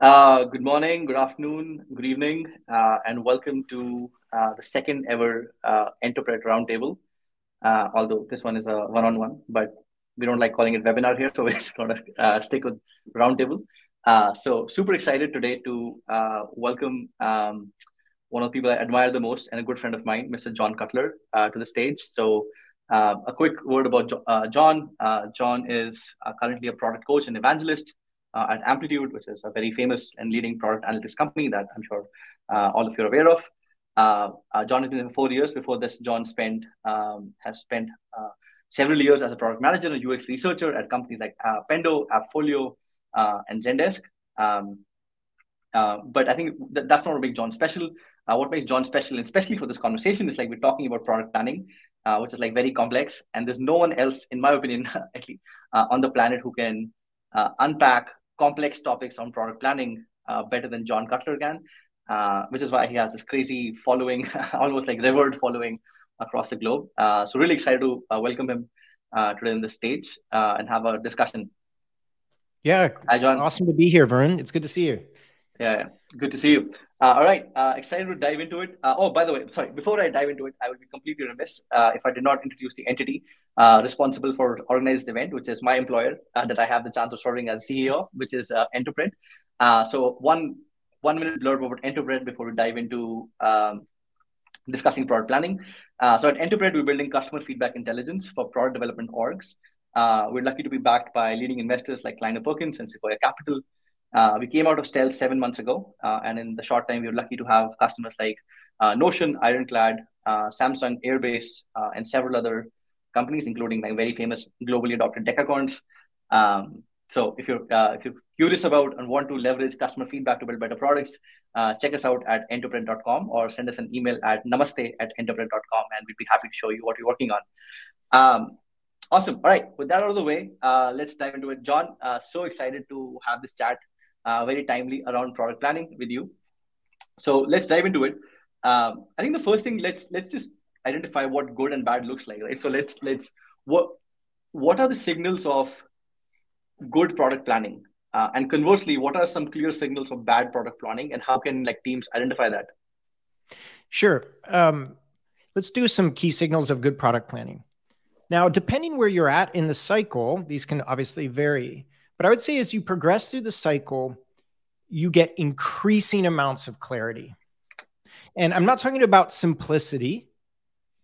Uh, good morning, good afternoon, good evening, uh, and welcome to uh, the second ever uh, Enterpret Roundtable. Uh, although this one is a one-on-one, but we don't like calling it webinar here, so we're just gonna uh, stick with Roundtable. Uh, so super excited today to welcome um, one of the people I admire the most and a good friend of mine, Mr. John Cutler, to the stage. So a quick word about uh, John. John is currently a product coach and evangelist uh, at Amplitude, which is a very famous and leading product analytics company that I'm sure all of you are aware of. John has been four years. Before this, John spent um, has spent several years as a product manager and UX researcher at companies like Pendo, Appfolio, and Zendesk. Um, but I think th- that's not what makes John special. Uh, what makes John special, and especially for this conversation, is like we're talking about product planning, uh, which is like very complex, and there's no one else, in my opinion, at least, uh, on the planet who can uh, unpack complex topics on product planning uh, better than John Cutler can. Uh, which is why he has this crazy following, almost like revered following across the globe. so really excited to welcome him today on the stage and have a discussion. Yeah, Hi, John. Awesome to be here, Varun. It's good to see you. Yeah, good to see you. Uh, all right, uh, excited to dive into it. Uh, oh, by the way, sorry, before I dive into it, I would be completely remiss uh, if I did not introduce the entity uh, responsible for organized event, which is my employer uh, that I have the chance of serving as CEO, which is uh, Enterpret. so one one minute blurb about Enterpret before we dive into um, discussing product planning. so at Enterpret, we're building customer feedback intelligence for product development orgs. we're lucky to be backed by leading investors like Kleiner Perkins and Sequoia Capital. Uh, we came out of stealth seven months ago, uh, and in the short time, we were lucky to have customers like uh, Notion, Ironclad, uh, Samsung, Airbase, uh, and several other companies, including like very famous globally adopted decacorns. Um, so if you're uh, if you're curious about and want to leverage customer feedback to build better products, check us out at enterpret.com or send us an email at namaste at enterpret.com, and we'd be happy to show you what you're working on. Um, awesome. All right. With that out of the way, let's dive into it. John, so excited to have this chat uh, very timely around product planning with you. So let's dive into it. Um, I think the first thing let's let's just identify what good and bad looks like, right? So let's let's what what are the signals of good product planning, uh, and conversely, what are some clear signals of bad product planning, and how can like teams identify that? Sure. Um, let's do some key signals of good product planning. Now, depending where you're at in the cycle, these can obviously vary. But I would say as you progress through the cycle, you get increasing amounts of clarity. And I'm not talking about simplicity, I'm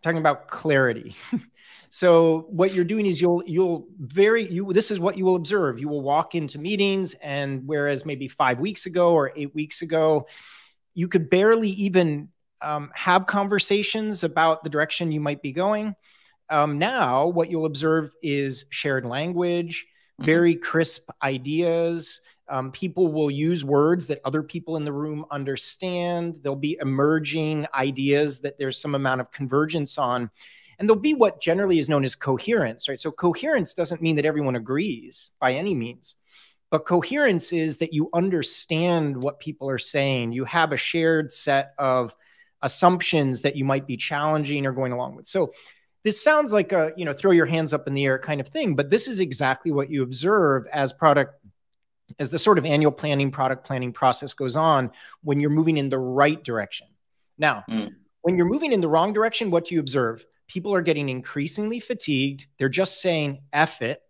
talking about clarity. so what you're doing is you'll you'll very you this is what you will observe. You will walk into meetings and whereas maybe 5 weeks ago or 8 weeks ago you could barely even um, have conversations about the direction you might be going. Um, now, what you'll observe is shared language, Mm-hmm. very crisp ideas. Um, people will use words that other people in the room understand. There'll be emerging ideas that there's some amount of convergence on. And there'll be what generally is known as coherence, right? So, coherence doesn't mean that everyone agrees by any means. But coherence is that you understand what people are saying. You have a shared set of assumptions that you might be challenging or going along with. So, this sounds like a you know throw your hands up in the air kind of thing but this is exactly what you observe as product as the sort of annual planning product planning process goes on when you're moving in the right direction now mm. when you're moving in the wrong direction what do you observe people are getting increasingly fatigued they're just saying F it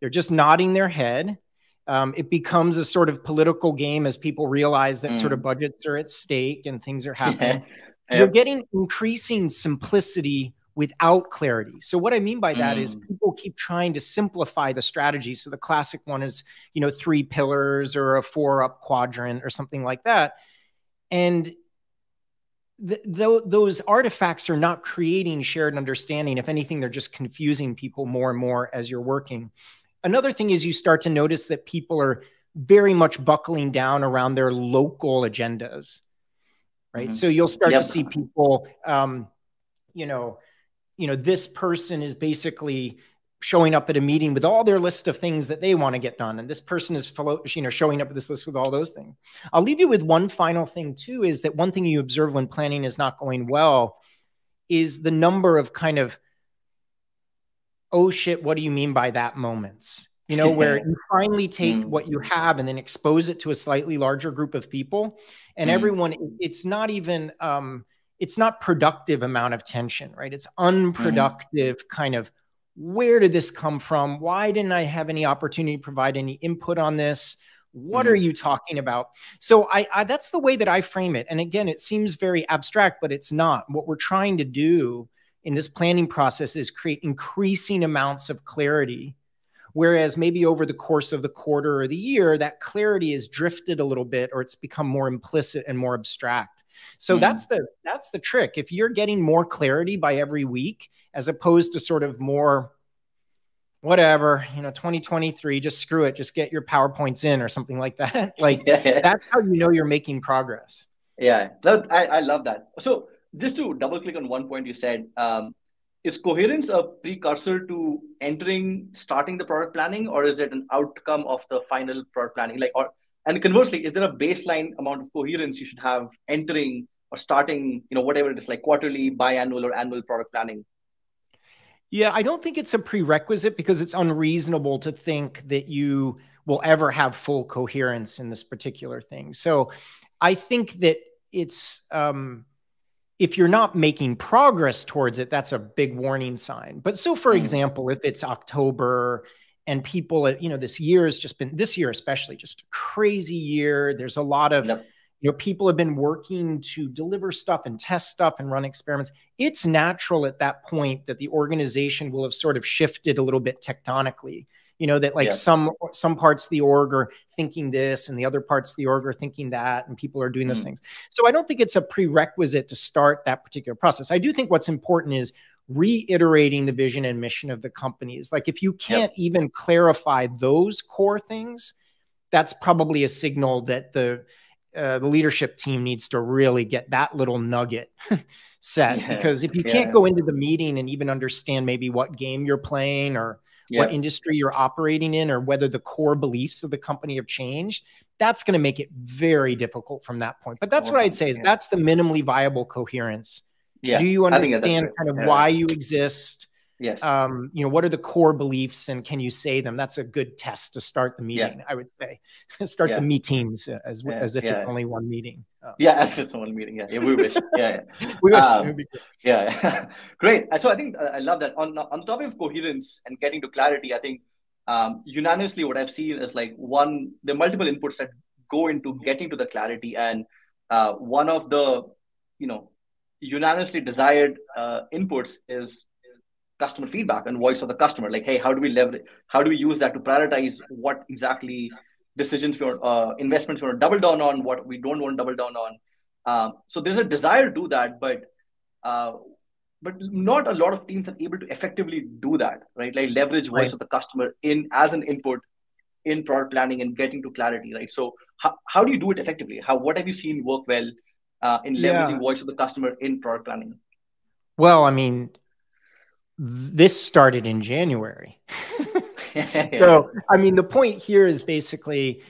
they're just nodding their head um, it becomes a sort of political game as people realize that mm. sort of mm. budgets are at stake and things are happening yeah. you're getting increasing simplicity without clarity. So what I mean by that mm. is people keep trying to simplify the strategy. So the classic one is, you know, three pillars or a four up quadrant or something like that. And th- th- those artifacts are not creating shared understanding. If anything, they're just confusing people more and more as you're working. Another thing is you start to notice that people are very much buckling down around their local agendas, right? Mm-hmm. So you'll start yep. to see people, um, you know, you know, this person is basically showing up at a meeting with all their list of things that they want to get done and this person is you know showing up with this list with all those things i'll leave you with one final thing too is that one thing you observe when planning is not going well is the number of kind of oh shit what do you mean by that moments you know, where you finally take mm. what you have and then expose it to a slightly larger group of people. And mm. everyone, it's not even, um, it's not productive amount of tension, right? It's unproductive mm. kind of where did this come from? Why didn't I have any opportunity to provide any input on this? What are mm. you talking about? So I, I that's the way that I frame it. And again, it seems very abstract, but it's not. What we're trying to do in this planning process is create increasing amounts of clarity Whereas maybe over the course of the quarter or the year, that clarity is drifted a little bit or it's become more implicit and more abstract. So mm. that's the that's the trick. If you're getting more clarity by every week, as opposed to sort of more whatever, you know, 2023, just screw it, just get your PowerPoints in or something like that. like that's how you know you're making progress. Yeah, I, I love that. So just to double click on one point you said, um, is coherence a precursor to entering starting the product planning or is it an outcome of the final product planning like or and conversely is there a baseline amount of coherence you should have entering or starting you know whatever it is like quarterly biannual or annual product planning yeah i don't think it's a prerequisite because it's unreasonable to think that you will ever have full coherence in this particular thing so i think that it's um if you're not making progress towards it, that's a big warning sign. But so, for mm. example, if it's October and people, you know, this year has just been, this year especially, just a crazy year. There's a lot of, yep. you know, people have been working to deliver stuff and test stuff and run experiments. It's natural at that point that the organization will have sort of shifted a little bit tectonically you know that like some some parts of the org are thinking this and the other parts of the org are thinking that and people are doing those mm. things so i don't think it's a prerequisite to start that particular process i do think what's important is reiterating the vision and mission of the companies like if you can't yep. even clarify those core things that's probably a signal that the uh, the leadership team needs to really get that little nugget set yeah. because if you yeah. can't go into the meeting and even understand maybe what game you're playing or what industry you're operating in or whether the core beliefs of the company have changed that's going to make it very difficult from that point but that's what i'd say is yeah. that's the minimally viable coherence yeah. do you understand kind of yeah. why you exist Yes. Um, you know, what are the core beliefs and can you say them? That's a good test to start the meeting, yeah. I would say. start yeah. the meetings as as if it's only one meeting. Oh. Yeah, as if it's only one meeting. Yeah, we wish. Yeah, yeah. we wish. Um, yeah, great. So I think uh, I love that. On on the topic of coherence and getting to clarity, I think um, unanimously what I've seen is like one, the multiple inputs that go into getting to the clarity, and uh, one of the you know unanimously desired uh, inputs is customer feedback and voice of the customer. Like hey how do we leverage how do we use that to prioritize what exactly decisions for uh, investments we want to double down on what we don't want to double down on? Um, so there's a desire to do that but uh, but not a lot of teams are able to effectively do that right? Like leverage voice right. of the customer in as an input in product planning and getting to clarity right? So how, how do you do it effectively? How what have you seen work well uh, in leveraging yeah. voice of the customer in product planning well i mean this started in January. so, I mean, the point here is basically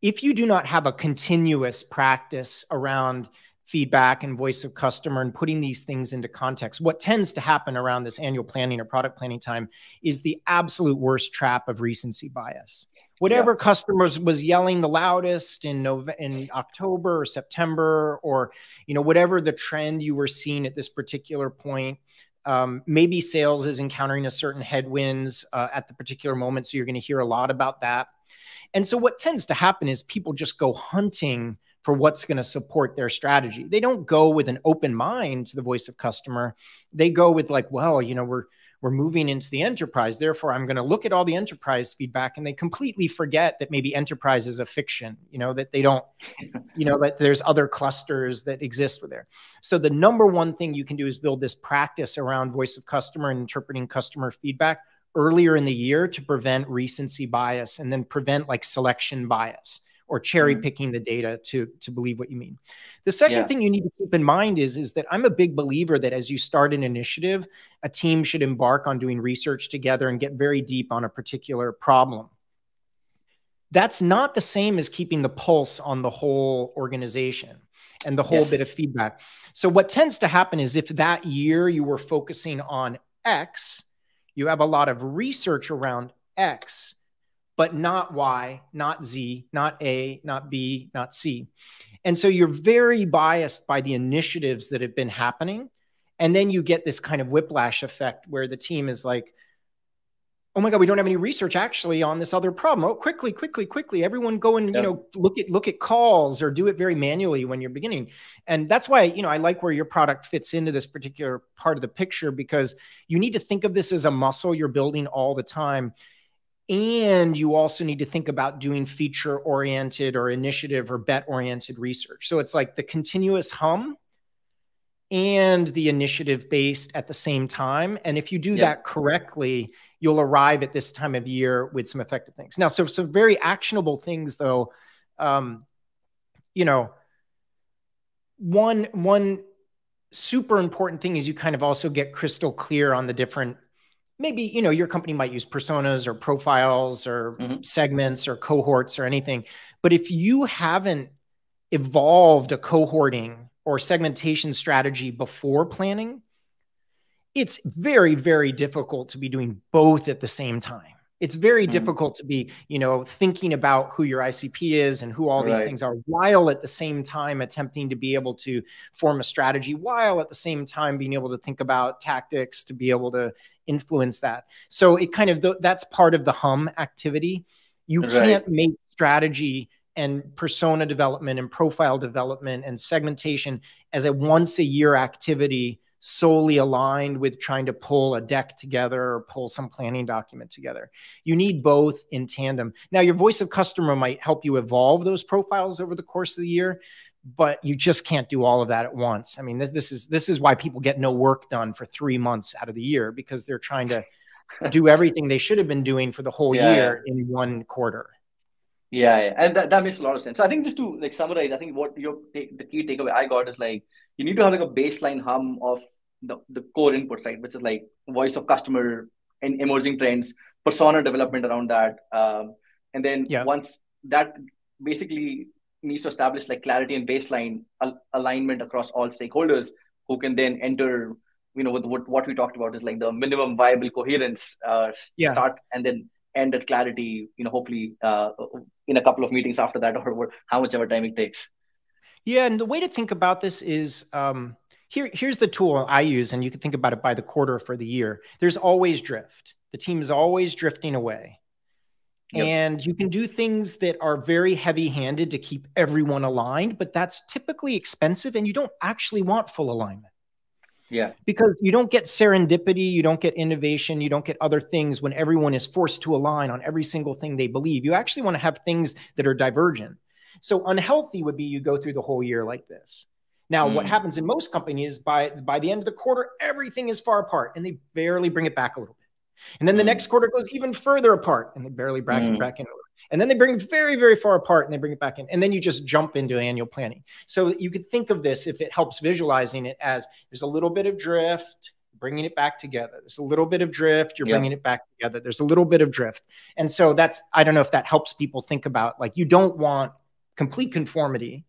if you do not have a continuous practice around feedback and voice of customer and putting these things into context, what tends to happen around this annual planning or product planning time is the absolute worst trap of recency bias. Whatever yeah. customers was yelling the loudest in November, in October or September, or you know whatever the trend you were seeing at this particular point, um, maybe sales is encountering a certain headwinds uh, at the particular moment. So you're going to hear a lot about that. And so what tends to happen is people just go hunting for what's going to support their strategy. They don't go with an open mind to the voice of customer. They go with like, well, you know, we're we're moving into the enterprise. Therefore, I'm going to look at all the enterprise feedback and they completely forget that maybe enterprise is a fiction, you know, that they don't, you know, that there's other clusters that exist with there. So the number one thing you can do is build this practice around voice of customer and interpreting customer feedback earlier in the year to prevent recency bias and then prevent like selection bias or cherry mm-hmm. picking the data to to believe what you mean. The second yeah. thing you need to keep in mind is is that I'm a big believer that as you start an initiative, a team should embark on doing research together and get very deep on a particular problem. That's not the same as keeping the pulse on the whole organization and the whole yes. bit of feedback. So what tends to happen is if that year you were focusing on X, you have a lot of research around X, but not Y, not Z, not A, not B, not C. And so you're very biased by the initiatives that have been happening. And then you get this kind of whiplash effect where the team is like, oh my god we don't have any research actually on this other problem oh quickly quickly quickly everyone go and yep. you know look at look at calls or do it very manually when you're beginning and that's why you know i like where your product fits into this particular part of the picture because you need to think of this as a muscle you're building all the time and you also need to think about doing feature oriented or initiative or bet oriented research so it's like the continuous hum and the initiative based at the same time. And if you do that correctly, you'll arrive at this time of year with some effective things. Now, so some very actionable things though, um, you know, one one super important thing is you kind of also get crystal clear on the different maybe you know your company might use personas or profiles or mm-hmm. segments or cohorts or anything but if you haven't evolved a cohorting or segmentation strategy before planning, it's very, very difficult to be doing both at the same time. It's very mm. difficult to be, you know, thinking about who your ICP is and who all right. these things are, while at the same time attempting to be able to form a strategy, while at the same time being able to think about tactics to be able to influence that. So it kind of that's part of the hum activity. You right. can't make strategy and persona development and profile development and segmentation as a once a year activity solely aligned with trying to pull a deck together or pull some planning document together. You need both in tandem. Now, your voice of customer might help you evolve those profiles over the course of the year, but you just can't do all of that at once. I mean, this, this is this is why people get no work done for three months out of the year because they're trying to do everything they should have been doing for the whole yeah. year in one quarter. Yeah, yeah, and that, that makes a lot of sense. So I think just to like summarize, I think what your the key takeaway I got is like you need to have like a baseline hum of the, the core input side, which is like voice of customer and emerging trends, persona development around that, um, and then yeah. once that basically needs to establish like clarity and baseline al- alignment across all stakeholders who can then enter you know with what, what we talked about is like the minimum viable coherence uh, yeah. start and then end at clarity you know hopefully uh, in a couple of meetings after that or how much ever time it takes yeah and the way to think about this is um, here here's the tool i use and you can think about it by the quarter for the year there's always drift the team is always drifting away Yep. And you can do things that are very heavy handed to keep everyone aligned, but that's typically expensive and you don't actually want full alignment. Yeah. Because you don't get serendipity, you don't get innovation, you don't get other things when everyone is forced to align on every single thing they believe. You actually want to have things that are divergent. So unhealthy would be you go through the whole year like this. Now, mm. what happens in most companies by by the end of the quarter, everything is far apart and they barely bring it back a little bit. And then the mm. next quarter goes even further apart and they barely bring mm. it back in. And then they bring it very, very far apart and they bring it back in. And then you just jump into annual planning. So you could think of this if it helps visualizing it as there's a little bit of drift, bringing it back together. There's a little bit of drift, you're bringing it back together. There's a little bit of drift. And so that's, I don't know if that helps people think about like you don't want complete conformity.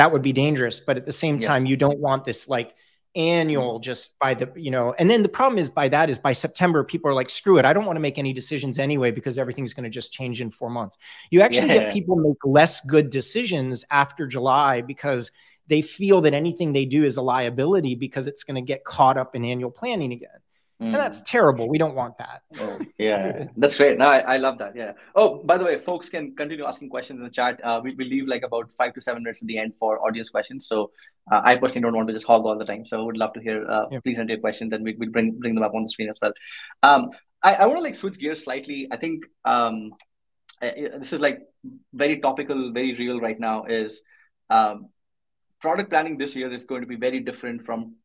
That would be dangerous. But at the same time, you don't want this like, annual mm-hmm. just by the you know and then the problem is by that is by september people are like screw it i don't want to make any decisions anyway because everything's going to just change in four months you actually yeah. get people make less good decisions after july because they feel that anything they do is a liability because it's going to get caught up in annual planning again Mm. And that's terrible. We don't want that. Oh, yeah, that's great. No, I, I, love that. Yeah. Oh, by the way, folks can continue asking questions in the chat. Uh, we, we leave like about five to seven minutes at the end for audience questions. So uh, I personally don't want to just hog all the time. So I would love to hear, uh, yeah. please enter your questions and we, we'll bring, bring them up on the screen as well. Um, I, I want to like switch gears slightly. I think um, I, this is like very topical, very real right now is um, product planning this year is going to be very different from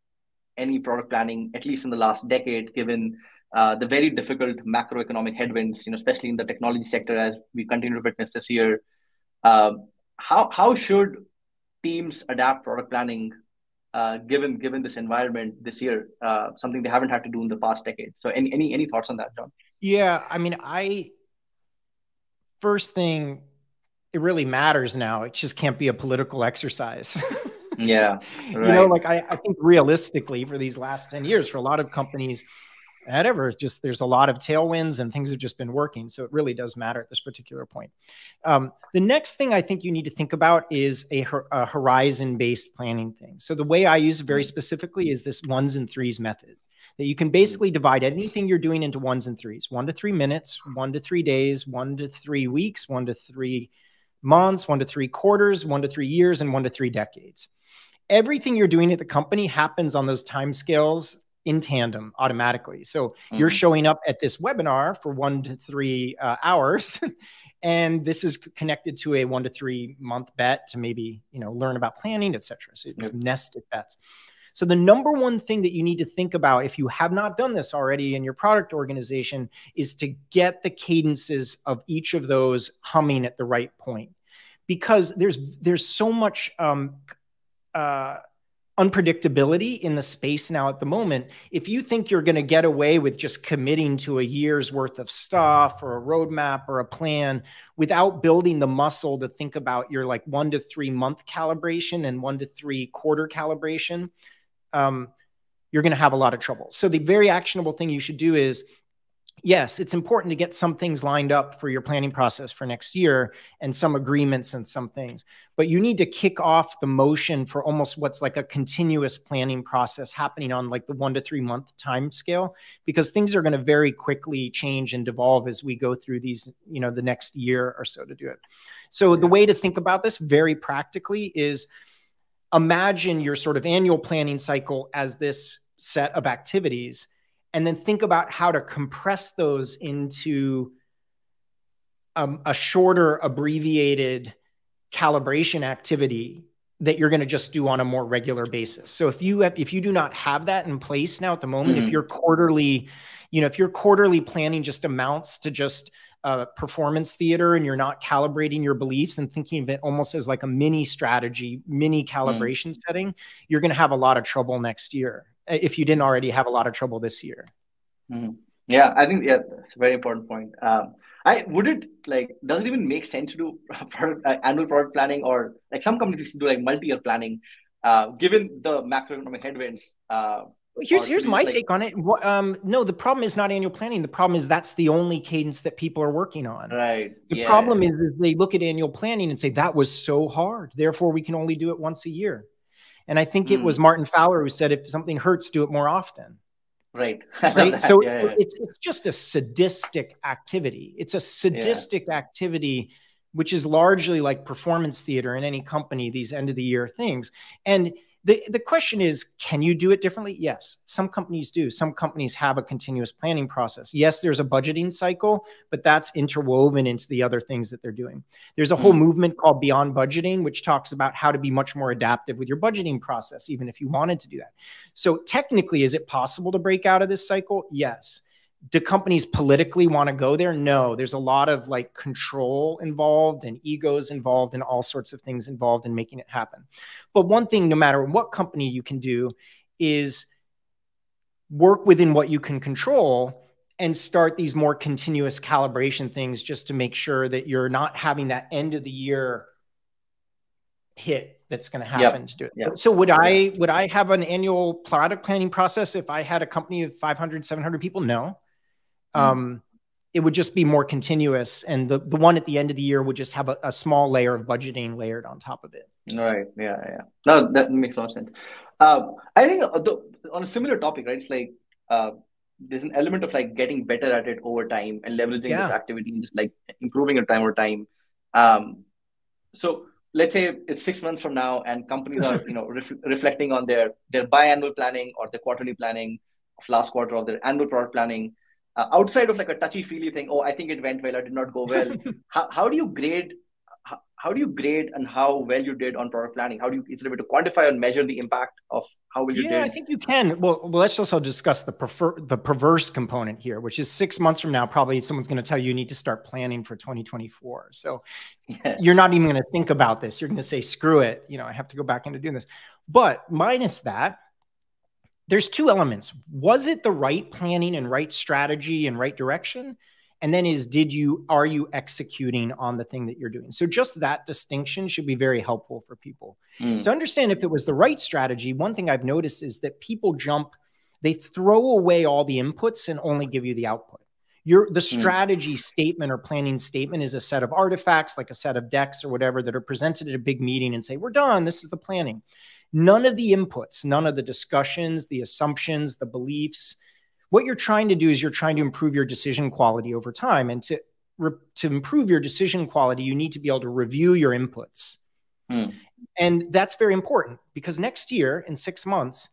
any product planning, at least in the last decade, given uh, the very difficult macroeconomic headwinds, you know, especially in the technology sector, as we continue to witness this year. Uh, how how should teams adapt product planning uh, given given this environment this year? Uh, something they haven't had to do in the past decade. So, any any any thoughts on that, John? Yeah, I mean, I first thing it really matters now. It just can't be a political exercise. yeah right. you know like I, I think realistically for these last 10 years for a lot of companies whatever. It's just there's a lot of tailwinds and things have just been working. So it really does matter at this particular point. Um, the next thing I think you need to think about is a, a horizon based planning thing. So the way I use it very specifically is this ones and threes method that you can basically divide anything you're doing into ones and threes one to three minutes, one to three days, one to three weeks, one to three months, one to three quarters, one to three years, and one to three decades. Everything you're doing at the company happens on those time scales in tandem automatically. So mm-hmm. you're showing up at this webinar for one to three uh, hours. and this is connected to a one to three month bet to maybe you know learn about planning etc so it's yep. nested bets so, the number one thing that you need to think about if you have not done this already in your product organization is to get the cadences of each of those humming at the right point. Because there's there's so much um, uh, unpredictability in the space now at the moment. If you think you're going to get away with just committing to a year's worth of stuff or a roadmap or a plan without building the muscle to think about your like one to three month calibration and one to three quarter calibration, um, you're going to have a lot of trouble. So the very actionable thing you should do is yes, it's important to get some things lined up for your planning process for next year and some agreements and some things. But you need to kick off the motion for almost what's like a continuous planning process happening on like the one to three month time scale, because things are going to very quickly change and devolve as we go through these, you know, the next year or so to do it. So the way to think about this very practically is imagine your sort of annual planning cycle as this set of activities and then think about how to compress those into um, a shorter abbreviated calibration activity that you're going to just do on a more regular basis. So if you have, if you do not have that in place now at the moment, mm-hmm. if your quarterly, you know, if your quarterly planning just amounts to just uh, performance theater and you're not calibrating your beliefs and thinking of it almost as like a mini strategy, mini mm. calibration mm. setting, you're going to have a lot of trouble next year if you didn't already have a lot of trouble this year. Mm. Yeah, I think yeah, that's a very important point. Um, I would it like does it even make sense to do product, uh, annual product planning or like some companies do like multi-year planning, uh, given the macroeconomic headwinds uh, here's here's my like... take on it. Um, no, the problem is not annual planning. The problem is that's the only cadence that people are working on. Right. The yeah. problem is, is they look at annual planning and say that was so hard. Therefore, we can only do it once a year. And I think mm. it was hmm. Martin Fowler who said, if something hurts, do it more often. Right. right? So yeah, yeah. it's it's just a sadistic activity. It's a sadistic activity which is largely like performance theater in any company, these end of the year things. And the, the question is, can you do it differently? Yes, some companies do. Some companies have a continuous planning process. Yes, there's a budgeting cycle, but that's interwoven into the other things that they're doing. There's a whole mm. movement called Beyond Budgeting, which talks about how to be much more adaptive with your budgeting process, even if you wanted to do that. So, technically, is it possible to break out of this cycle? Yes do companies politically want to go there? No, there's a lot of like control involved and egos involved and all sorts of things involved in making it happen. But one thing, no matter what company you can do, is work within what you can control and start these more continuous calibration things just to make sure that you're not having that end of the year hit that's going to happen yep. to do it. Yep. So would I would I have an annual product planning process if I had a company of 500 700 people? No. Hmm. um, it would just be more continuous and the, the one at the end of the year would just have a, a small layer of budgeting layered on top of it. Right. Yeah yeah no that makes a lot of sense. Um, i think uh, on a similar topic right it's like uh, there's an element of like getting better at it over time and leveraging yeah. this activity and just like improving your time over time. Um, so let's say it's six months from now and companies are you know ref- reflecting on their their biannual planning or their quarterly planning of last quarter of their annual product planning uh, outside of like a touchy feely thing oh i think it went well or did not go well how, how do you grade how, how, do you grade and how well you did on product planning? How do you is it able to quantify and measure the impact of how well you yeah, did? I think you can. Well, well let's also discuss the prefer the perverse component here which is six months from now probably someone's going to tell you you need to start planning for 2024 so yeah. you're not even going to think about this. You're going to say screw it. You know i have to go back into doing this. But minus that there's two elements. Was it the right planning and right strategy and right direction? And then is did you are you executing on the thing that you're doing? So just that distinction should be very helpful for people. Mm. To understand if it was the right strategy, one thing I've noticed is that people jump they throw away all the inputs and only give you the output. Your the hmm. strategy mm. statement or planning statement is a set of artifacts, like a set of decks or whatever, that are presented at a big meeting and say, "We're done. This is the planning." None of the inputs, none of the discussions, the assumptions, the beliefs. What you're trying to do is you're trying to improve your decision quality over time, and to to improve your decision quality, you need to be able to review your inputs. Mm. And that's very important because next year, in six months,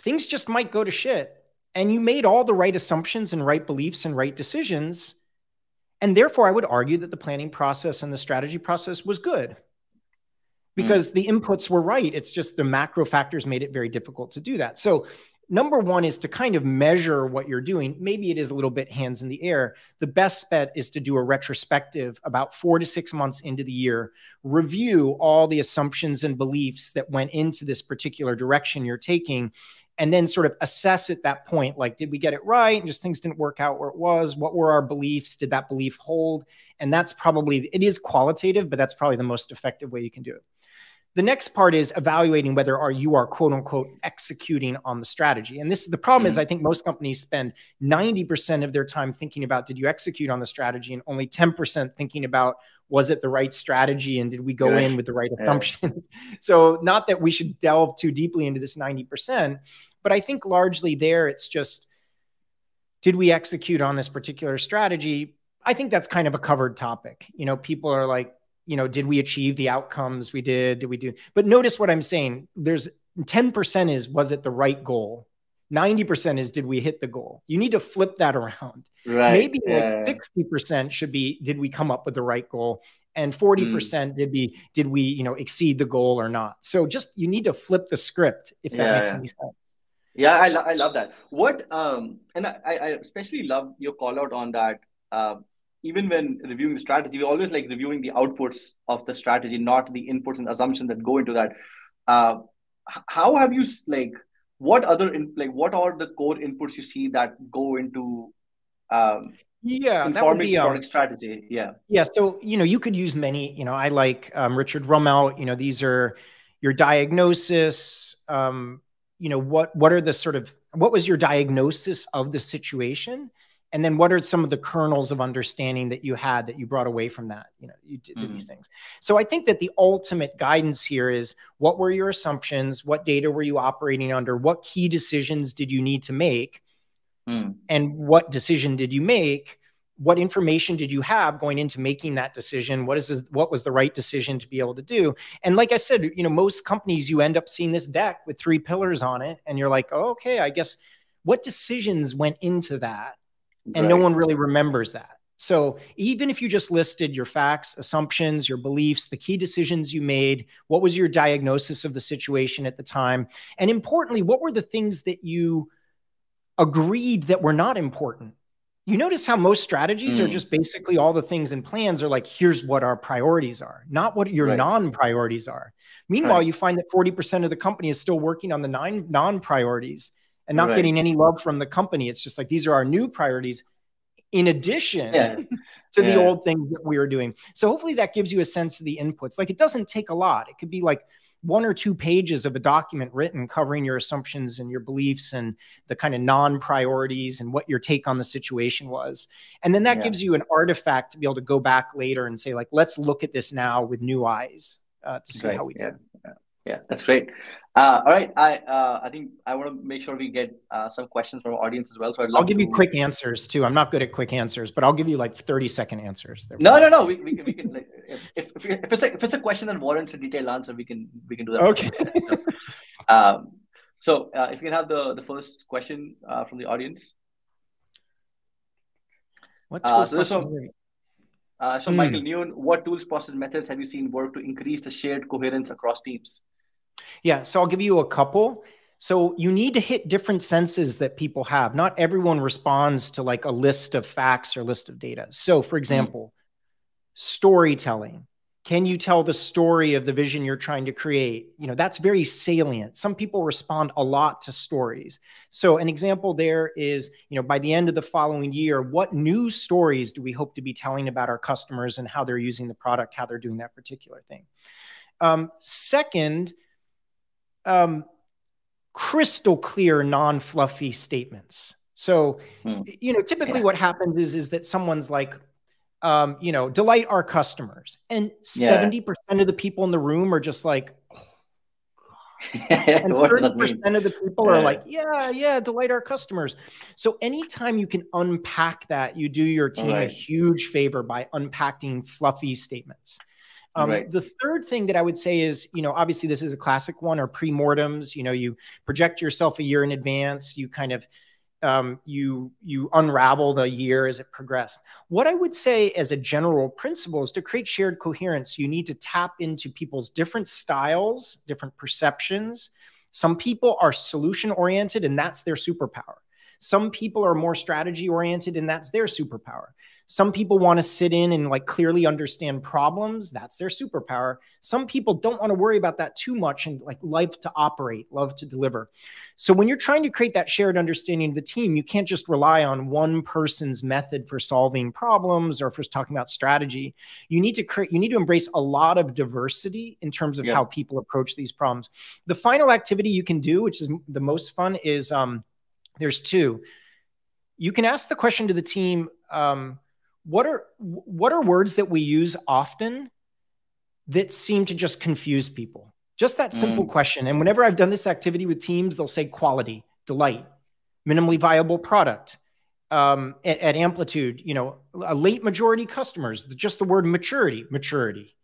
things just might go to shit. And you made all the right assumptions and right beliefs and right decisions. And therefore, I would argue that the planning process and the strategy process was good because mm. the inputs were right. It's just the macro factors made it very difficult to do that. So number one is to kind of measure what you're doing. Maybe it is a little bit hands in the air. The best bet is to do a retrospective about four to six months into the year, review all the assumptions and beliefs that went into this particular direction you're taking. And then sort of assess at that point, like, did we get it right? And just things didn't work out where it was. What were our beliefs? Did that belief hold? And that's probably, it is qualitative, but that's probably the most effective way you can do it. The next part is evaluating whether are you are quote unquote executing on the strategy. And this is the problem mm-hmm. is I think most companies spend 90% of their time thinking about did you execute on the strategy and only 10% thinking about was it the right strategy and did we go Good. in with the right assumptions. so not that we should delve too deeply into this 90%, but I think largely there it's just did we execute on this particular strategy? I think that's kind of a covered topic. You know, people are like you know, did we achieve the outcomes we did? Did we do? But notice what I'm saying. There's 10% is was it the right goal? 90% is did we hit the goal? You need to flip that around. Right. Maybe yeah. like 60% should be did we come up with the right goal? And 40% mm. did we did we, you know, exceed the goal or not? So just you need to flip the script if that yeah, makes any sense. Yeah, I, lo- I love that. What um and I, I especially love your call out on that uh, even when reviewing the strategy, we always like reviewing the outputs of the strategy, not the inputs and assumptions that go into that. Uh, how have you like what other in, like what are the core inputs you see that go into um, yeah informing be, um, product strategy? Yeah, yeah. So you know you could use many. You know I like um, Richard Rumelt. You know these are your diagnosis. Um, you know what what are the sort of what was your diagnosis of the situation and then what are some of the kernels of understanding that you had that you brought away from that you know you did mm. these things? So i think that the ultimate guidance here is what were your assumptions? What data were you operating under? What key decisions did you need to make? Mm. and what decision did you make? What information did you have going into making that decision? What is what was the right decision to be able to do? And like i said you know most companies you end up seeing this deck with three pillars on it and you're like oh, okay i guess what decisions went into that and right. no one really remembers that. So even if you just listed your facts, assumptions, your beliefs, the key decisions you made, what was your diagnosis of the situation at the time? And importantly, what were the things that you agreed that were not important? You notice how most strategies mm. are just basically all the things and plans are like, here's what our priorities are, not what your right. non priorities are. Meanwhile, right. you find that 40% of the company is still working on the nine non priorities and not right. getting any love from the company. It's just like these are our new priorities in addition yeah. to yeah. the old things that we were doing. So hopefully that gives you a sense of the inputs. Like it doesn't take a lot. It could be like one or two pages of a document written covering your assumptions and your beliefs and the kind of non-priorities and what your take on the situation was. And then that yeah. gives you an artifact to be able to go back later and say like let's look at this now with new eyes uh, to see right. how we did. Yeah, that's great. Uh, all right, I uh, I think I want to make sure we get uh, some questions from our audience as well. So i will give to... you quick answers too. I'm not good at quick answers, but I'll give you like 30 second answers. No, no, no. We, we, we can like, if, if, if, it's a, if it's a question that warrants a detailed answer, we can we can do that. Okay. um, so uh, if you can have the the first question uh, from the audience. What uh, so one, uh, so mm. Michael Newn, what tools, process, methods have you seen work to increase the shared coherence across teams? Yeah, so I'll give you a couple. So you need to hit different senses that people have. Not everyone responds to like a list of facts or list of data. So, for hmm. example, storytelling. Can you tell the story of the vision you're trying to create? You know, that's very salient. Some people respond a lot to stories. So, an example there is, you know, by the end of the following year, what new stories do we hope to be telling about our customers and how they're using the product, how they're doing that particular thing? Um, second, um, crystal clear, non fluffy statements. So, hmm. you know, typically yeah. what happens is, is that someone's like, um, you know, delight our customers. And yeah. 70% of the people in the room are just like, and 30% of the people are like, yeah, yeah, delight our customers. So anytime you can unpack that, you do your team right. a huge favor by unpacking fluffy statements. Um, right. The third thing that I would say is, you know, obviously this is a classic one or pre-mortems. You know, you project yourself a year in advance. You kind of um, you you unravel the year as it progressed. What I would say as a general principle is to create shared coherence, you need to tap into people's different styles, different perceptions. Some people are solution oriented, and that's their superpower. Some people are more strategy oriented, and that's their superpower. Some people want to sit in and like clearly understand problems. That's their superpower. Some people don't want to worry about that too much and like love to operate, love to deliver. So when you're trying to create that shared understanding of the team, you can't just rely on one person's method for solving problems or for talking about strategy. You need to create, you need to embrace a lot of diversity in terms of yeah. how people approach these problems. The final activity you can do, which is the most fun, is um, there's two. You can ask the question to the team. Um, what are what are words that we use often that seem to just confuse people? Just that simple mm. question. And whenever I've done this activity with teams, they'll say quality, delight, minimally viable product, um, at, at, amplitude, you know, a late majority customers, just the word maturity, maturity.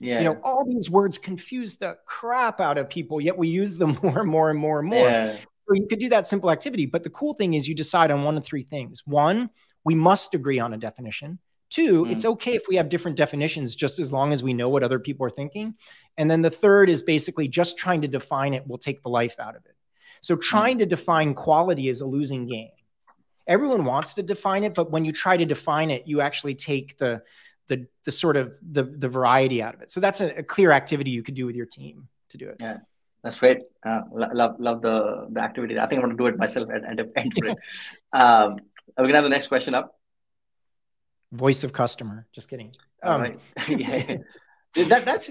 Yeah. You know, all these words confuse the crap out of people, yet we use them more and more and more and more. Yeah. So you could do that simple activity. But the cool thing is you decide on one of three things. One, we must agree on a definition. Two, mm. it's okay if we have different definitions just as long as we know what other people are thinking. And then the third is basically just trying to define it will take the life out of it. So mm. trying mm. to define quality is a losing game. Everyone wants to define it, but when you try to define it, you actually take the the the sort of the the variety out of it. So that's a, a clear activity you could do with your team to do it. Yeah. That's great. Uh, love love the the activity. I think I'm going to do it myself and end, end it. um, we're gonna have the next question up. Voice of customer. Just kidding. Um, right. yeah. that that's.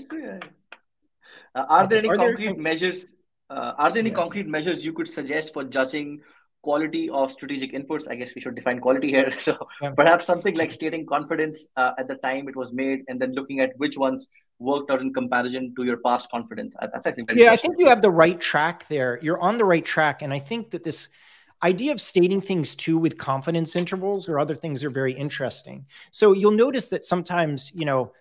Uh, are there any are concrete there... measures? Uh, are there any yeah. concrete measures you could suggest for judging quality of strategic inputs? I guess we should define quality here. So yeah. perhaps something like stating confidence uh, at the time it was made, and then looking at which ones worked out in comparison to your past confidence. That's actually yeah. I think you have the right track there. You're on the right track, and I think that this idea of stating things too with confidence intervals or other things are very interesting. So you'll notice that sometimes, you know,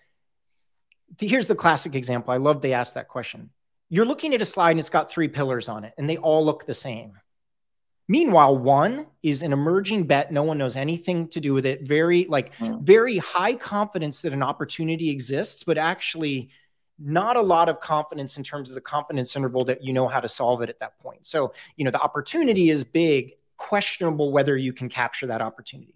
here's the classic example. I love they asked that question. You're looking at a slide and it's got three pillars on it and they all look the same. Meanwhile, one is an emerging bet. No one knows anything to do with it. Very, like, mm. very high confidence that an opportunity exists, but actually not a lot of confidence in terms of the confidence interval that you know how to solve it at that point. So, you know, the opportunity is big, questionable whether you can capture that opportunity.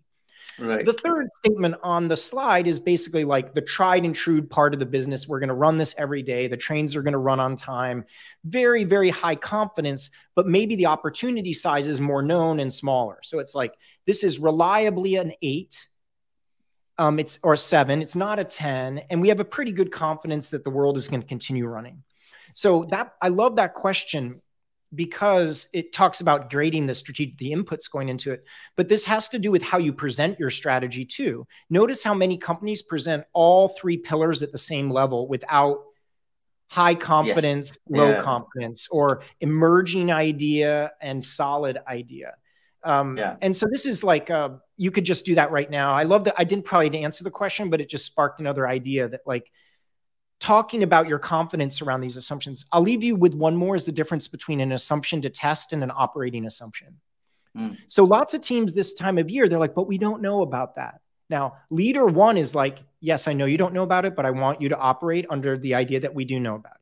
Right. The third statement on the slide is basically like the tried and true part of the business. We're going to run this every day. The trains are going to run on time. Very, very high confidence, but maybe the opportunity size is more known and smaller. So it's like this is reliably an eight um, it's or seven. It's not a ten, and we have a pretty good confidence that the world is going to continue running. So that I love that question because it talks about grading the strategic the inputs going into it but this has to do with how you present your strategy too notice how many companies present all three pillars at the same level without high confidence yes. low yeah. confidence or emerging idea and solid idea um, yeah. And so this is like uh, you could just do that right now. I love that. I didn't probably answer the question, but it just sparked another idea that like talking about your confidence around these assumptions. I'll leave you with one more: is the difference between an assumption to test and an operating assumption. Mm. So lots of teams this time of year they're like, but we don't know about that. Now, leader one is like, yes, I know you don't know about it, but I want you to operate under the idea that we do know about it.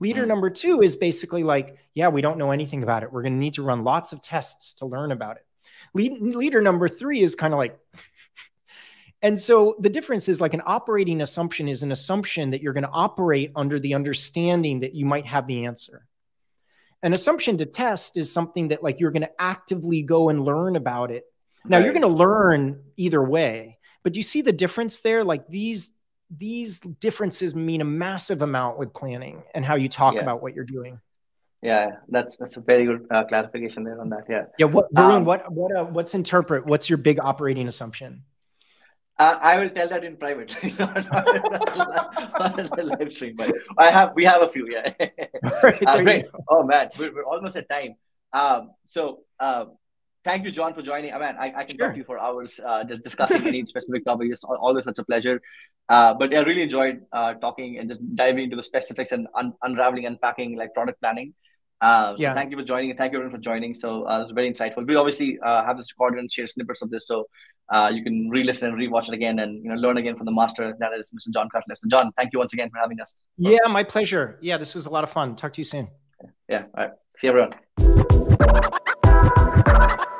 Leader mm. number two is basically like, yeah, we don't know anything about it. We're going to need to run lots of tests to learn about it. Lead, leader number three is kind of like, and so the difference is like an operating assumption is an assumption that you're going to operate under the understanding that you might have the answer. An assumption to test is something that like you're going to actively go and learn about it. Now right. you're going to learn either way, but do you see the difference there? Like these these differences mean a massive amount with planning and how you talk yeah. about what you're doing. Yeah, that's that's a very good uh, clarification there on that. Yeah. Yeah. What, Varun? Um, what what uh, what's Enterpret? What's your big operating assumption? Uh, I will tell that in private, not, live stream. But I have we have a few. Yeah. right, uh, great. Oh man, we're, we're almost at time. Um, so um, thank you, John, for joining. I mean, I, I can sure. talk to you for hours uh, discussing any specific topic. It's always such a pleasure. Uh, but I really enjoyed uh, talking and just diving into the specifics and un- unraveling, unpacking like product planning. Uh, so yeah. thank you for joining. Thank you everyone for joining. So uh, it was very insightful. We'll obviously uh, have this recorded and share snippets of this, so uh, you can re-listen and re-watch it again, and you know learn again from the master that is Mr. John Cutler. So John, thank you once again for having us. Yeah, my pleasure. Yeah, this was a lot of fun. Talk to you soon. Yeah. All right. See everyone you